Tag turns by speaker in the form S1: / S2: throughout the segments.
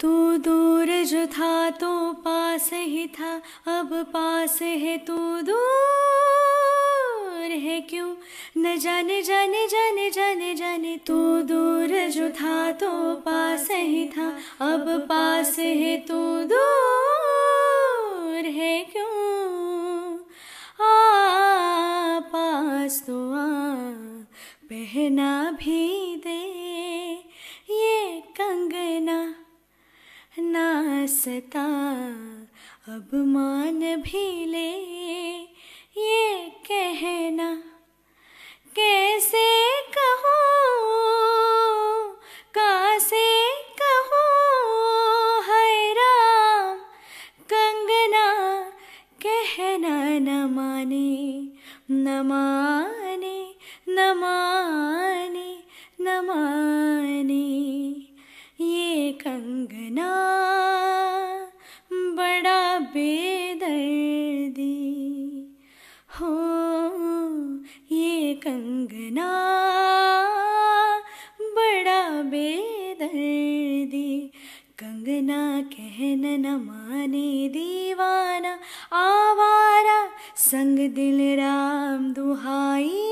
S1: तू दूर जो था तो पास ही था, अब पास है तू दूर है क्यों? न जाने जाने जाने जाने जाने, तू दूर जो था तो पास ही था, अब पास है तू दूर है क्यों? आ, पास तो आ, पहना भी नासता अब मान भी ले ये कहना। कैसे कहो, कासे कहो है राम, कंगना, कहना न माने न माने न माने न माने। कंगना बड़ा बेदर्दी। कंगना कहन न माने दीवाना आवारा संग दिल राम दुहाई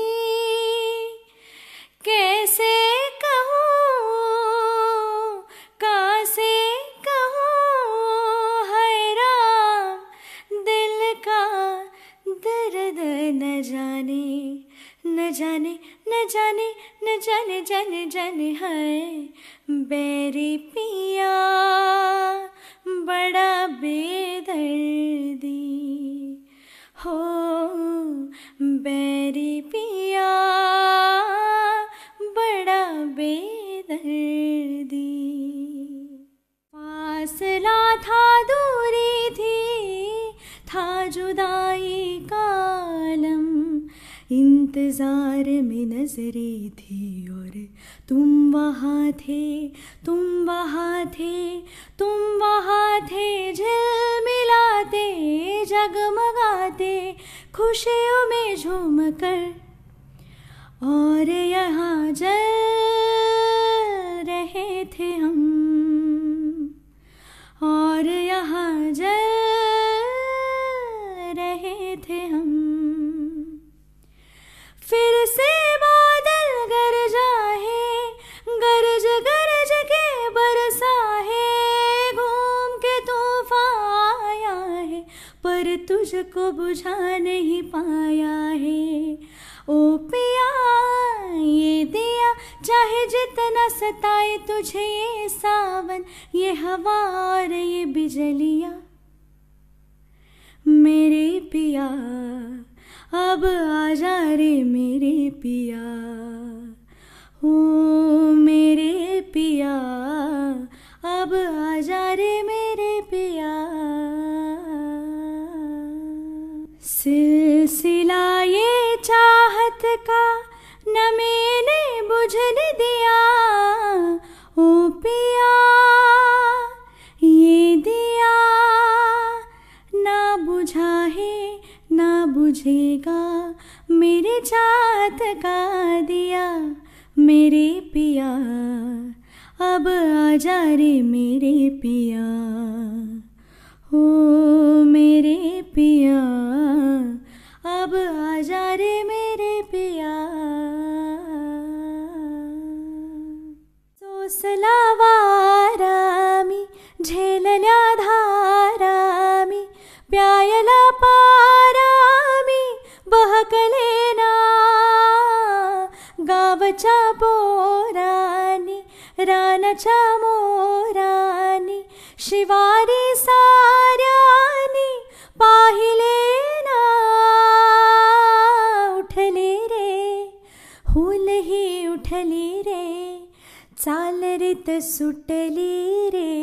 S1: न जाने न जाने न जाने जाने जाने है बैरी पिया, बड़ा बेदर्दी। हो, बैरी पिया, बड़ा बेदर्दी। फासला इंतज़ार में नजरे थी और तुम वहाँ थे, तुम वहाँ थे, तुम वहाँ थे, झिलमिलाते, जगमगाते, खुशियों में झूम कर और यहाँ जल रहे थे हम। पर तुझको बुझा नहीं पाया है। ओ पिया, ये दिया, चाहे जितना सताए तुझे ये सावन, ये हवा और ये बिजलिया। मेरे पिया, अब आ जा रे मेरे पिया। ओ मेरे पिया, अब आ जा रे मेरे बुझेगा। मेरे चाहत का दिया, मेरे पिया। अब आ जा रे मेरे पिया। हो मेरे पिया, अब आ जा रे मेरे पिया। सोसलावारामी प्यायला पारामी बहकलेना। गावच्या पोरानी रानाच्या मोरानी शिवारी साऱ्यानी पाहिले ना। रे हुलही उठली रे चाल रीत सुटली रे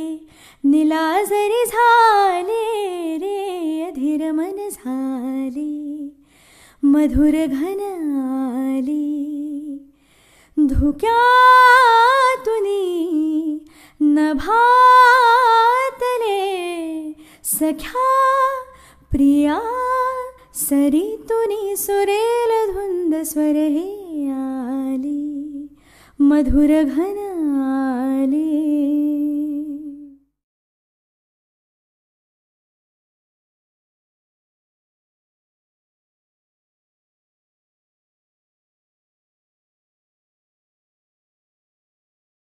S1: निलाजरी झाले रे मन झाली, मधुर घन आली। धुक्यातुनी नभातले सख्या प्रिया सरितुनी सुरेल धुंद स्वर आली। मधुर घन